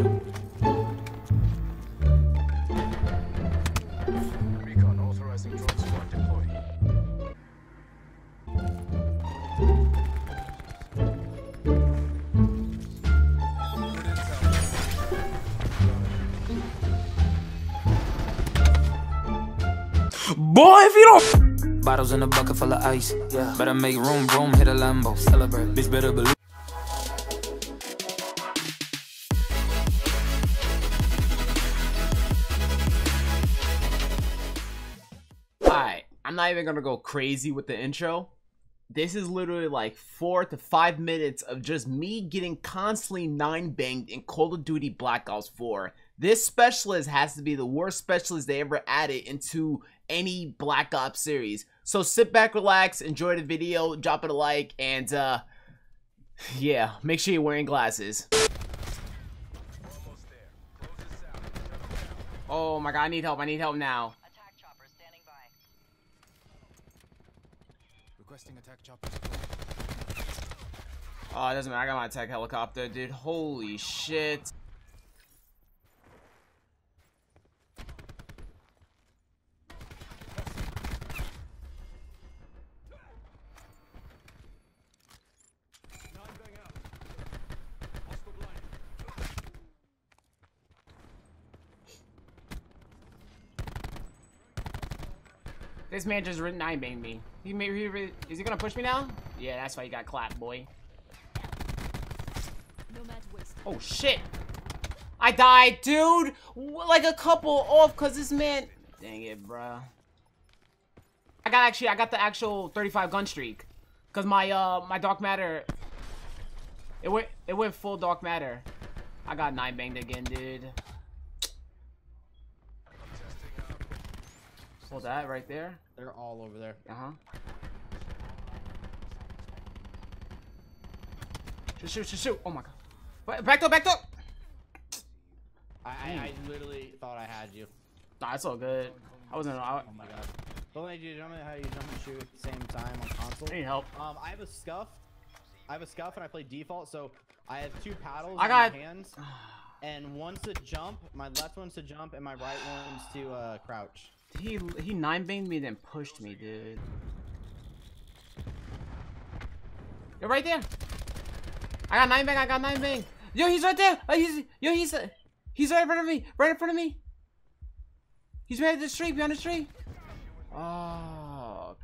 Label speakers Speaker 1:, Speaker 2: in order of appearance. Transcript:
Speaker 1: you.
Speaker 2: Recon authorizing drone squad deploy.
Speaker 1: Boy, if you don't.
Speaker 3: Bottles in a bucket full of ice. Yeah. Better make room, room, hit a Lambo. Celebrate. Bitch, better believe.
Speaker 4: I'm not even gonna go crazy with the intro. This is literally like four to five minutes of just me getting constantly nine banged in Call of Duty Black Ops 4. This specialist has to be the worst specialist they ever added into any Black Ops series. So sit back, relax, enjoy the video, drop it a like, and uh, yeah, make sure you're wearing glasses. Oh my god, I need help, I need help now.
Speaker 5: Attack chopper standing by.
Speaker 1: Requesting attack.
Speaker 4: Oh, it doesn't matter. I got my attack helicopter, dude. Holy shit. This man just nine banged me. He may he, re- is he gonna push me now? Yeah, that's why you got clapped, boy. Oh shit! I died, dude. Like a couple off, cause this man. Dang it, bruh. I got actually, I got the actual 35 gun streak, cause my uh my dark matter. It went it went full dark matter. I got nine banged again, dude. Hold that right there.
Speaker 6: They're all over there.
Speaker 4: Uh huh. Shoot, shoot, shoot, shoot. Oh my god. Ba- Back up, back up.
Speaker 6: I, I, I literally thought I had you.
Speaker 4: Nah, it's all good. I wasn't. I,
Speaker 6: Oh my god. Don't let you jump in how you jump and shoot at the same time on console.
Speaker 4: I need help.
Speaker 6: Um, I have a scuff. I have a scuff and I play default, so I have two paddles
Speaker 4: I
Speaker 6: in
Speaker 4: got-
Speaker 6: my hands. And one's to jump, my left one's to jump, and my right one's to uh, crouch.
Speaker 4: He he nine banged me, then pushed me, dude. You're right there. I got nine bang. I got nine bang. Yo, he's right there. Uh, he's yo, he's uh, he's right in front of me. Right in front of me. He's right at the tree, behind the tree. Oh.